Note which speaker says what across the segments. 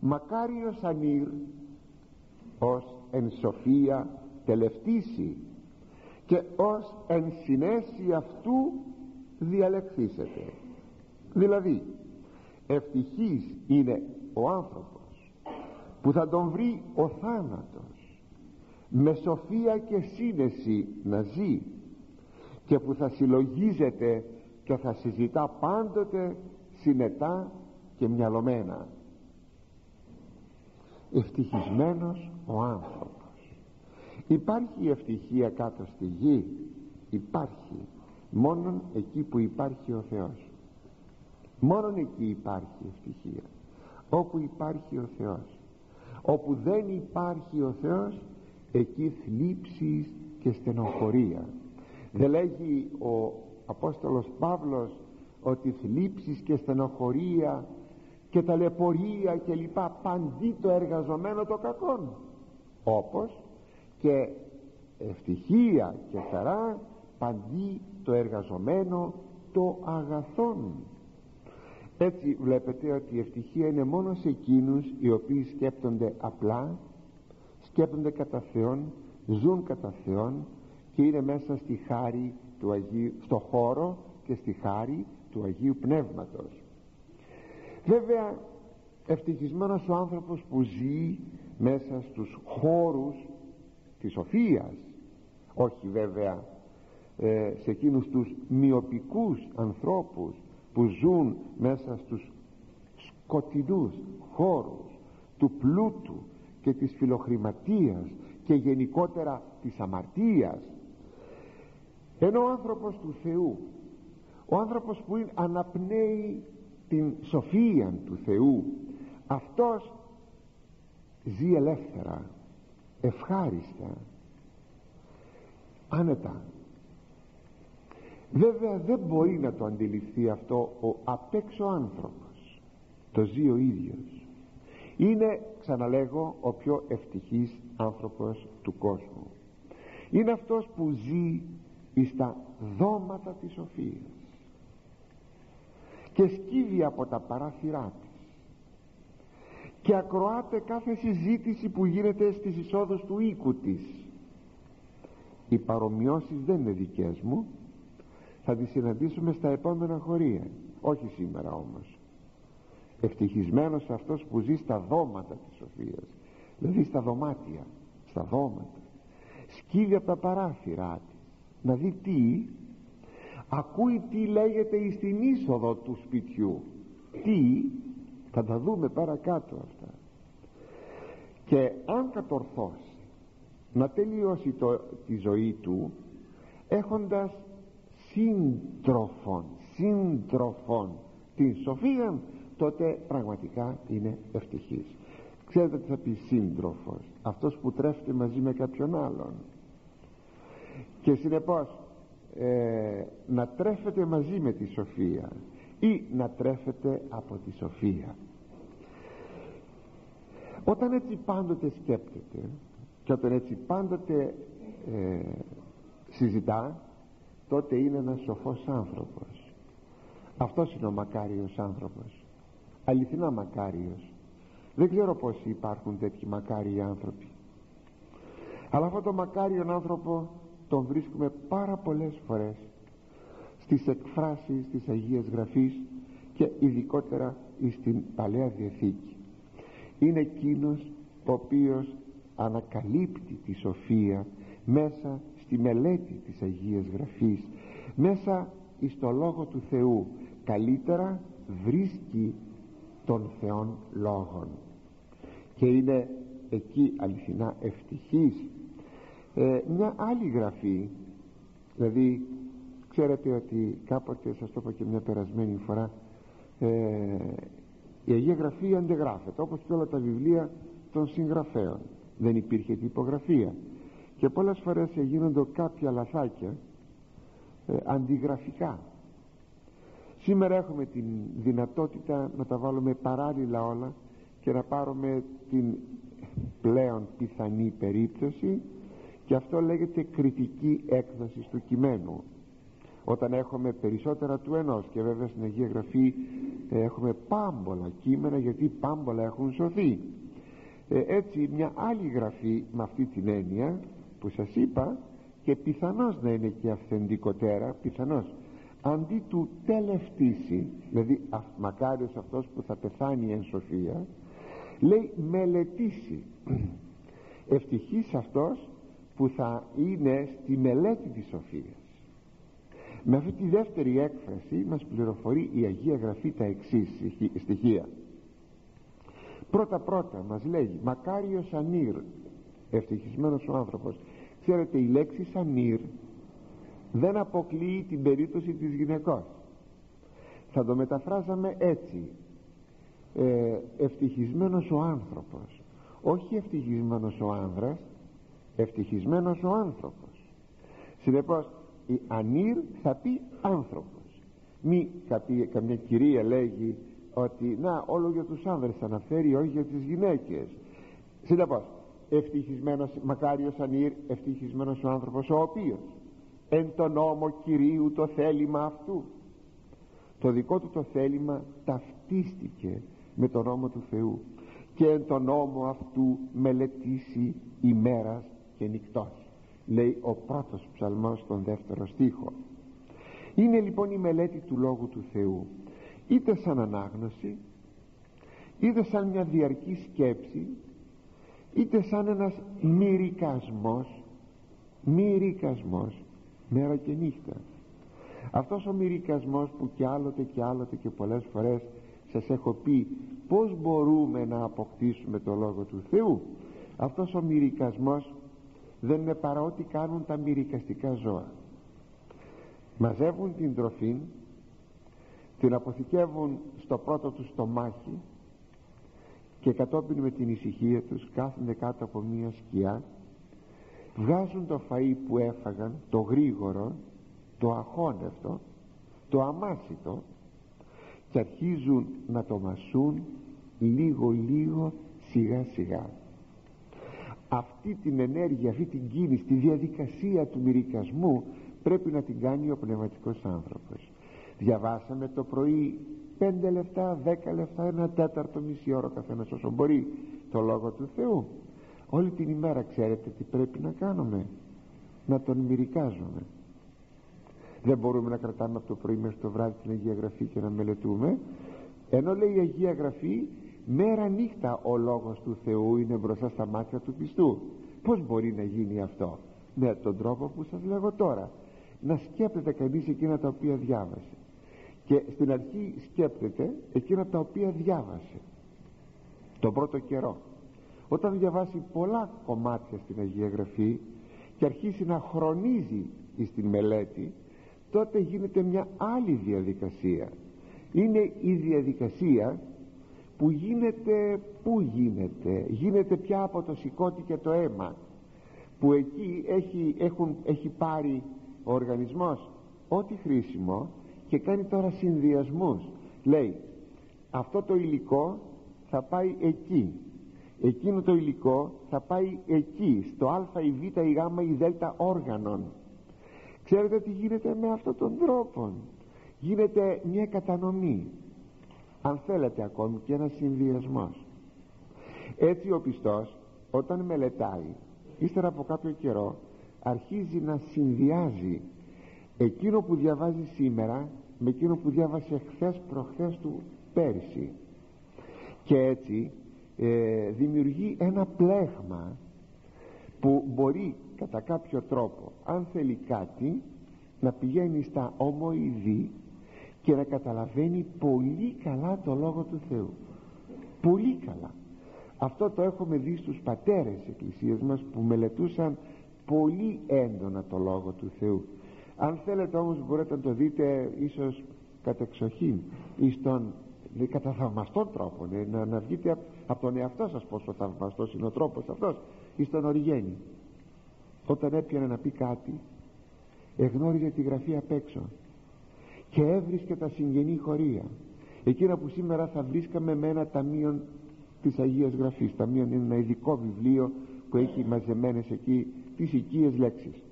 Speaker 1: μακάριος ανήρ ως εν σοφία τελευτήσει και ως εν συνέση αυτού διαλεξίσετε δηλαδή ευτυχής είναι ο άνθρωπος που θα τον βρει ο θάνατος με σοφία και σύνεση να ζει και που θα συλλογίζεται και θα συζητά πάντοτε συνετά και μυαλωμένα ευτυχισμένος ο άνθρωπος. Υπάρχει η ευτυχία κάτω στη γη; Υπάρχει. Μόνον εκεί που υπάρχει ο Θεός. Μόνον εκεί υπάρχει ευτυχία. Όπου υπάρχει ο Θεός. Όπου δεν υπάρχει ο Θεός εκεί θλίψεις και στενοχωρία. Δεν λέγει ο Απόστολος Παύλος ότι θλίψεις και στενοχωρία και ταλαιπωρία και λοιπά παντί το εργαζομένο το κακόν. Όπως και ευτυχία και χαρά παντί το εργαζομένο το αγαθόν. Έτσι βλέπετε ότι η ευτυχία είναι μόνο σε εκείνους οι οποίοι σκέπτονται απλά σκέπτονται κατά Θεόν ζουν κατά Θεόν και είναι μέσα στη χάρη του Αγίου, στο χώρο και στη χάρη του Αγίου Πνεύματος βέβαια ευτυχισμένος ο άνθρωπος που ζει μέσα στους χώρους της σοφίας όχι βέβαια ε, σε εκείνους τους μειοπικούς ανθρώπους που ζουν μέσα στους σκοτεινούς χώρους του πλούτου και της φιλοχρηματίας και γενικότερα της αμαρτίας. Ενώ ο άνθρωπος του Θεού ο άνθρωπος που αναπνέει την σοφία του Θεού. Αυτός ζει ελεύθερα ευχάριστα άνετα. Βέβαια δεν μπορεί να το αντιληφθεί αυτό ο απ' έξω άνθρωπος. Το ζει ο ίδιος. Είναι ξαναλέγω ο πιο ευτυχής άνθρωπος του κόσμου. Είναι αυτός που ζει στα δώματα της σοφίας και σκύβει από τα παράθυρά της και ακροάται κάθε συζήτηση που γίνεται στις εισόδους του οίκου της. Οι παρομοιώσεις δεν είναι δικές μου. Θα τις συναντήσουμε στα επόμενα χωρία. Όχι σήμερα όμως. Ευτυχισμένος αυτός που ζει στα δώματα της σοφίας. Δηλαδή στα δωμάτια. Στα δώματα. Σκύβει από τα παράθυρά της. Να δει τι ακούει τι λέγεται στην είσοδο του σπιτιού. Τι θα τα δούμε παρακάτω αυτά. Και αν κατορθώσει να τελειώσει το, τη ζωή του έχοντας σύντροφον σύντροφον την σοφία τότε πραγματικά είναι ευτυχής. Ξέρετε τι θα πει σύντροφος αυτός που τρέφεται μαζί με κάποιον άλλον. Και συνεπώς ε, να τρέφεται μαζί με τη σοφία ή να τρέφεται από τη σοφία. Όταν έτσι πάντοτε σκέπτεται και όταν έτσι πάντοτε ε, συζητά τότε είναι ένας σοφός άνθρωπος. Αυτός είναι ο μακάριος άνθρωπος. Αληθινά μακάριος. Δεν ξέρω πόσοι υπάρχουν τέτοιοι μακάριοι άνθρωποι. Αλλά αυτό το μακάριον άνθρωπο τον βρίσκουμε πάρα πολλές φορές στις εκφράσεις της Αγίας Γραφής και ειδικότερα στην Παλαιά Διαθήκη. Είναι εκείνος ο οποίος ανακαλύπτει τη σοφία μέσα στη μελέτη της Αγίας Γραφής μέσα στο Λόγο του Θεού. Καλύτερα βρίσκει των Θεών Λόγων και είναι εκεί αληθινά ευτυχής ε, μια άλλη γραφή δηλαδή ξέρετε ότι κάποτε σας το είπα και μια περασμένη φορά ε, η Αγία Γραφή αντεγράφεται όπως και όλα τα βιβλία των συγγραφέων. Δεν υπήρχε τυπογραφία. Και πολλές φορές γίνονται κάποια λαθάκια ε, αντιγραφικά. Σήμερα έχουμε την δυνατότητα να τα βάλουμε παράλληλα όλα και να πάρουμε την πλέον πιθανή περίπτωση και αυτό λέγεται κριτική έκδοση του κειμένου. Όταν έχουμε περισσότερα του ενός και βέβαια στην Αγία Γραφή ε, έχουμε πάμπολα κείμενα γιατί πάμπολα έχουν σωθεί. Ε, έτσι μια άλλη γραφή με αυτή την έννοια που σας είπα και πιθανώς να είναι και αυθεντικοτέρα πιθανώς αντί του τελευτήσει δηλαδή μακάριος αυτός που θα πεθάνει εν σοφία λέει μελετήσει ευτυχής αυτός που θα είναι στη μελέτη της σοφίας. Με αυτή τη δεύτερη έκφραση μας πληροφορεί η Αγία Γραφή τα εξής στοιχεία. Πρώτα πρώτα μας λέει μακάριος ανήρ ευτυχισμένος ο άνθρωπος ξέρετε η λέξη ανήρ δεν αποκλείει την περίπτωση της γυναικός θα το μεταφράζαμε έτσι. Ε, ευτυχισμένος ο άνθρωπος όχι ευτυχισμένος ο άνδρας ευτυχισμένος ο άνθρωπος. Συνεπώς η ανήρ θα πει άνθρωπος. Μη καμιά κυρία λέγει ότι να όλο για τους άνδρες αναφέρει όχι για τις γυναίκες συνεπώς ευτυχισμένος μακάριος ανήρ ευτυχισμένος ο άνθρωπος ο οποίος εν το νόμο Κυρίου το θέλημα αυτού. Το δικό του το θέλημα ταυτίστηκε με τον νόμο του Θεού και εν τον νόμο αυτού μελετήσει ημέρας και νυχτός λέει ο πρώτος ψαλμός στον δεύτερο στίχο. Είναι λοιπόν η μελέτη του Λόγου του Θεού είτε σαν ανάγνωση είτε σαν μια διαρκή σκέψη είτε σαν ένας μυρικασμός μυρικασμός μέρα και νύχτα. Αυτός ο μυρικασμός που κι άλλοτε και άλλοτε και πολλές φορές σας έχω πει πως μπορούμε να αποκτήσουμε το Λόγο του Θεού αυτός ο μυρικασμός δεν είναι παρά ό,τι κάνουν τα μυρικαστικά ζώα. Μαζεύουν την τροφή την αποθηκεύουν στο πρώτο τους στομάχι και κατόπιν με την ησυχία τους κάθονται κάτω από μία σκιά βγάζουν το φαΐ που έφαγαν το γρήγορο το αχώνευτο το αμάσιτο και αρχίζουν να το μασούν λίγο λίγο σιγά σιγά αυτή την ενέργεια, αυτή την κίνηση, τη διαδικασία του μυρικασμού πρέπει να την κάνει ο πνευματικός άνθρωπος. Διαβάσαμε το πρωί πέντε λεπτά, δέκα λεπτά, ένα τέταρτο, μισή ώρα καθένας όσο μπορεί το Λόγο του Θεού. Όλη την ημέρα ξέρετε τι πρέπει να κάνουμε. Να τον μυρικάζουμε. Δεν μπορούμε να κρατάμε από το πρωί μέχρι το βράδυ την Αγία Γραφή και να μελετούμε. Ενώ λέει η Αγία Γραφή μέρα νύχτα ο Λόγος του Θεού είναι μπροστά στα μάτια του πιστού. Πως μπορεί να γίνει αυτό; Με τον τρόπο που σας λέγω τώρα. Να σκέπτεται κανείς εκείνα τα οποία διάβασε. Και στην αρχή σκέπτεται εκείνα τα οποία διάβασε. Τον πρώτο καιρό. Όταν διαβάσει πολλά κομμάτια στην Αγία Γραφή και αρχίσει να χρονίζει στην μελέτη τότε γίνεται μια άλλη διαδικασία. Είναι η διαδικασία που γίνεται που γίνεται; Γίνεται πια από το σηκώτη και το αίμα. Που εκεί έχει, έχουν, έχει πάρει ο οργανισμός ό,τι χρήσιμο και κάνει τώρα συνδυασμούς. Λέει αυτό το υλικό θα πάει εκεί. Εκείνο το υλικό θα πάει εκεί στο α η β η γ η δ όργανων. Ξέρετε τι γίνεται με αυτόν τον τρόπο; Γίνεται μια κατανομή αν θέλετε ακόμη και ένα συνδυασμός. έτσι ο πιστός όταν μελετάει ύστερα από κάποιο καιρό αρχίζει να συνδυάζει εκείνο που διαβάζει σήμερα με εκείνο που διάβασε χθες προχθές του πέρσι και έτσι ε, δημιουργεί ένα πλέγμα που μπορεί κατά κάποιο τρόπο αν θέλει κάτι να πηγαίνει στα ομοειδή και να καταλαβαίνει πολύ καλά το Λόγο του Θεού. Πολύ καλά. Αυτό το έχουμε δει στους πατέρες της Εκκλησίας μας που μελετούσαν πολύ έντονα το Λόγο του Θεού. Αν θέλετε όμως μπορείτε να το δείτε ίσως κατεξοχήν ή στον κατά θαυμαστόν τρόπο ναι, να, να βγείτε από, από τον εαυτό σας πόσο θαυμαστός είναι ο τρόπος αυτός ή στον Οριγένη όταν έπιανε να πει κάτι εγνώριζε τη γραφή απ' έξω και έβρισκε τα συγγενή χωρία. Εκείνα που σήμερα θα βρίσκαμε με ένα ταμείο της Αγίας Γραφής. Ταμείο είναι ένα ειδικό βιβλίο που έχει μαζεμένες εκεί τις οικίες λέξεις.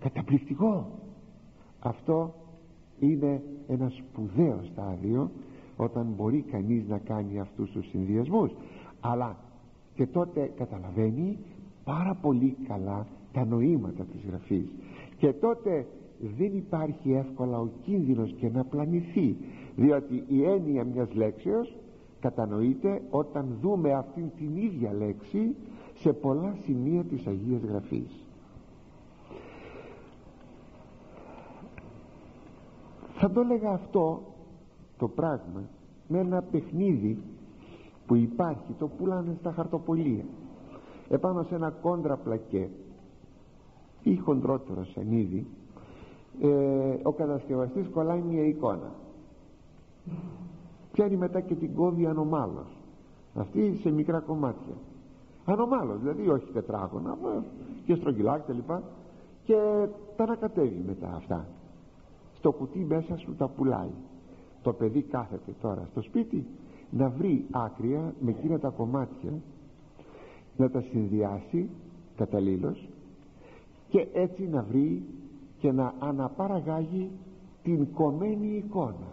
Speaker 1: Καταπληκτικό! Αυτό είναι ένα σπουδαίο στάδιο όταν μπορεί κανείς να κάνει αυτούς τους συνδυασμούς. Αλλά και τότε καταλαβαίνει πάρα πολύ καλά τα νοήματα της γραφής. Και τότε δεν υπάρχει εύκολα ο κίνδυνος και να πλανηθεί διότι η έννοια μιας λέξεως κατανοείται όταν δούμε αυτήν την ίδια λέξη σε πολλά σημεία της Αγίας Γραφής. Θα το έλεγα αυτό το πράγμα με ένα παιχνίδι που υπάρχει το πουλάνε στα χαρτοπολία. Επάνω σε ένα κόντρα πλακέ ή χοντρότερο σανίδι ε, ο κατασκευαστής κολλάει μια εικόνα. Πιάνει μετά και την κόβει ανομάλως. Αυτή σε μικρά κομμάτια. Ανομάλως δηλαδή όχι τετράγωνα και στρογγυλάκια και λοιπά. Και τα ανακατεύει μετά αυτά. Στο κουτί μέσα σου τα πουλάει. Το παιδί κάθεται τώρα στο σπίτι να βρει άκρια με εκείνα τα κομμάτια να τα συνδυάσει καταλήλως και έτσι να βρει και να αναπαραγάγει την κομμένη εικόνα.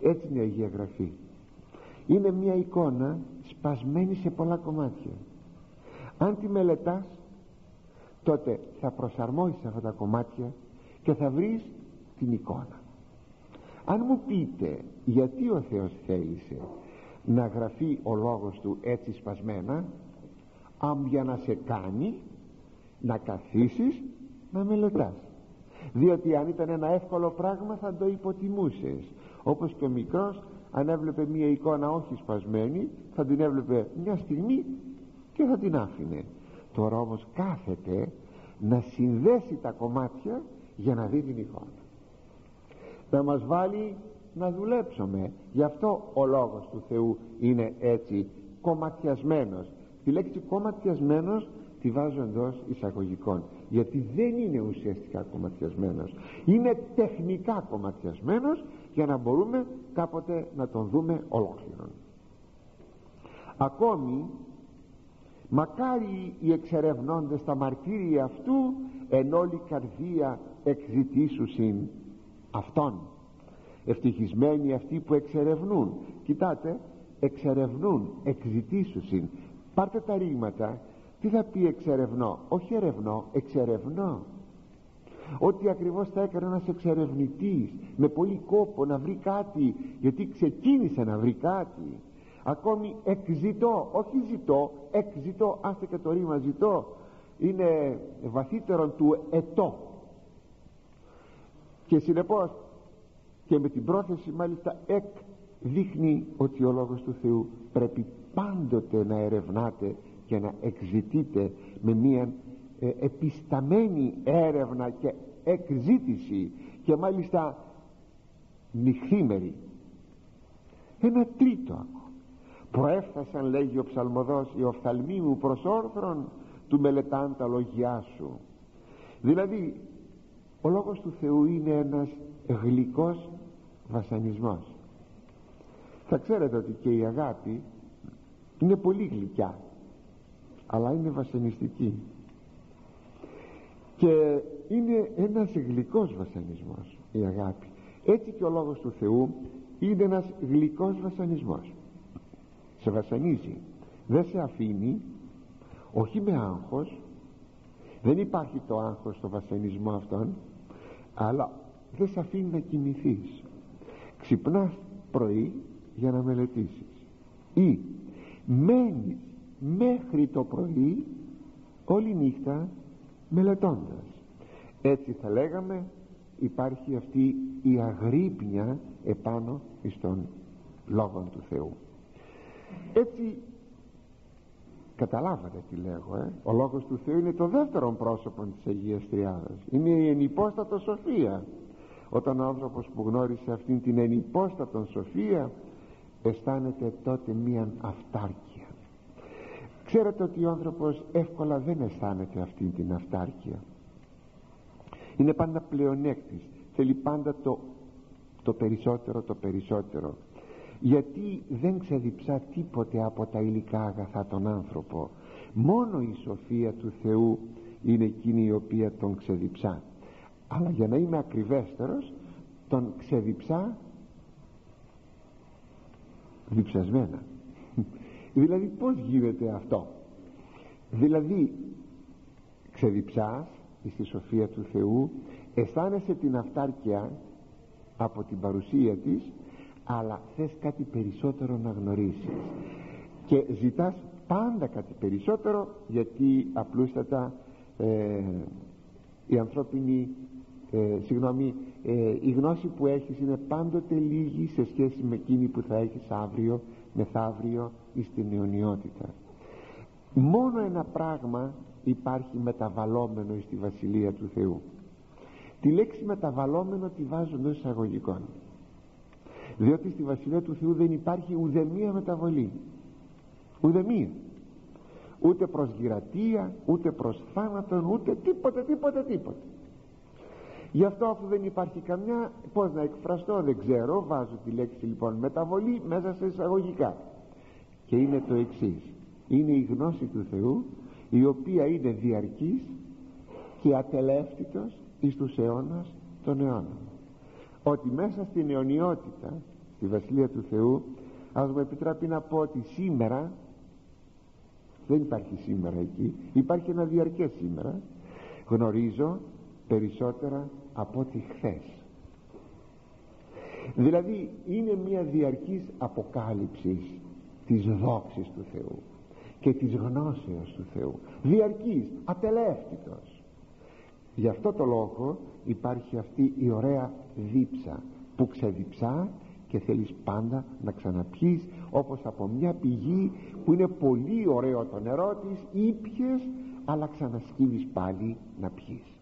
Speaker 1: Έτσι είναι η Αγία Γραφή. Είναι μια εικόνα σπασμένη σε πολλά κομμάτια. Αν τη μελετάς τότε θα προσαρμόσεις αυτά τα κομμάτια και θα βρεις την εικόνα. Αν μου πείτε γιατί ο Θεός θέλησε να γραφεί ο λόγος του έτσι σπασμένα αν για να σε κάνει να καθίσεις να μελετάς διότι αν ήταν ένα εύκολο πράγμα θα το υποτιμούσες. Όπως και ο μικρός αν έβλεπε μια εικόνα όχι σπασμένη θα την έβλεπε μια στιγμή και θα την άφηνε. Τώρα όμως κάθεται να συνδέσει τα κομμάτια για να δει την εικόνα. Θα μας βάλει να δουλέψουμε. Γι' αυτό ο λόγος του Θεού είναι έτσι κομματιασμένος. Τη λέξη κομματιασμένος τη βάζω εντός εισαγωγικών γιατί δεν είναι ουσιαστικά κομματιασμένος. Είναι τεχνικά κομματιασμένος για να μπορούμε κάποτε να τον δούμε ολόκληρον. Ακόμη μακάρι οι εξερευνώντες τα μαρτύρια αυτού εν όλη καρδία εκζητήσουσιν αυτόν ευτυχισμένοι αυτοί που εξερευνούν. Κοιτάτε εξερευνούν εκζητήσουσιν πάρτε τα ρήγματα τι θα πει εξερευνώ; Όχι ερευνώ εξερευνώ. Ότι ακριβώς θα έκανε ένας εξερευνητής με πολύ κόπο να βρει κάτι γιατί ξεκίνησε να βρει κάτι. Ακόμη εκζητώ όχι ζητώ εκζητώ άστε και το ρήμα ζητώ είναι βαθύτερο του ετώ και συνεπώς και με την πρόθεση μάλιστα εκ δείχνει ότι ο Λόγος του Θεού πρέπει πάντοτε να ερευνάτε και να εκζητείτε με μια ε, επισταμένη έρευνα και εκζήτηση και μάλιστα νυχθήμερη. Ένα τρίτο προέφθασαν λέγει ο ψαλμοδός οι οφθαλμοί μου προς όρθρον του μελετάν τα λόγια σου. Δηλαδή ο λόγος του Θεού είναι ένας γλυκός βασανισμός. Θα ξέρετε ότι και η αγάπη είναι πολύ γλυκιά αλλά είναι βασανιστική. Και είναι ένας γλυκός βασανισμός η αγάπη. Έτσι και ο λόγος του Θεού είναι ένας γλυκός βασανισμός. Σε βασανίζει δεν σε αφήνει όχι με άγχος. Δεν υπάρχει το άγχος στο βασανισμό αυτόν αλλά δεν σε αφήνει να κοιμηθείς. Ξυπνάς πρωί για να μελετήσεις. Ή μένεις μέχρι το πρωί όλη νύχτα μελετώντας. Έτσι θα λέγαμε υπάρχει αυτή η αγρύπνια επάνω στον λόγο του Θεού. Έτσι καταλάβατε τι λέγω ε; ο λόγος του Θεού είναι το δεύτερο πρόσωπο της Αγίας Τριάδας. Είναι η ενυπόστατο σοφία. Όταν ο άνθρωπος που γνώρισε αυτήν την ενυπόστατο σοφία αισθάνεται τότε μία αυτάρκεια ξέρετε ότι ο άνθρωπος εύκολα δεν αισθάνεται αυτήν την αυτάρκεια. Είναι πάντα πλεονέκτης. Θέλει πάντα το, το περισσότερο το περισσότερο. Γιατί δεν ξεδιψά τίποτε από τα υλικά αγαθά τον άνθρωπο. Μόνο η σοφία του Θεού είναι εκείνη η οποία τον ξεδιψά. Αλλά για να είμαι ακριβέστερος τον ξεδιψά διψασμένα δηλαδή πως γίνεται αυτό; Δηλαδή ξεδιψάς στη σοφία του Θεού αισθάνεσαι την αυτάρκεια από την παρουσία της αλλά θες κάτι περισσότερο να γνωρίσεις. Και ζητάς πάντα κάτι περισσότερο γιατί απλούστατα ε, η ανθρώπινη ε, συγγνώμη ε, η γνώση που έχεις είναι πάντοτε λίγη σε σχέση με εκείνη που θα έχεις αύριο μεθαύριο ή στην αιωνιότητα. Μόνο ένα πράγμα υπάρχει μεταβαλλόμενο στη Βασιλεία του Θεού. Τη λέξη μεταβαλλόμενο τη βάζουν εντός εισαγωγικών. Διότι στη Βασιλεία του Θεού δεν υπάρχει ουδεμία μεταβολή. Ουδεμία ούτε προς γυρατεία ούτε προς θάνατον ούτε τίποτε τίποτε τίποτε γι' αυτό αφού δεν υπάρχει καμιά πως να εκφραστώ δεν ξέρω βάζω τη λέξη λοιπόν μεταβολή μέσα σε εισαγωγικά. Και είναι το εξής. Είναι η γνώση του Θεού η οποία είναι διαρκής και ατελεύτητος εις τους αιώνας των αιώνων. Ότι μέσα στην αιωνιότητα στη Βασιλεία του Θεού ας μου επιτράπει να πω ότι σήμερα δεν υπάρχει σήμερα εκεί υπάρχει ένα διαρκές σήμερα γνωρίζω περισσότερα από ό,τι χθες. Δηλαδή είναι μια διαρκής αποκάλυψη της δόξης του Θεού και της γνώσεως του Θεού. Διαρκής, ατελεύτητος. Γι' αυτό το λόγο υπάρχει αυτή η ωραία δίψα που ξεδιψά και θέλεις πάντα να ξαναπιείς όπως από μια πηγή που είναι πολύ ωραίο το νερό της ήπιες αλλά ξανασκύβεις πάλι να πιείς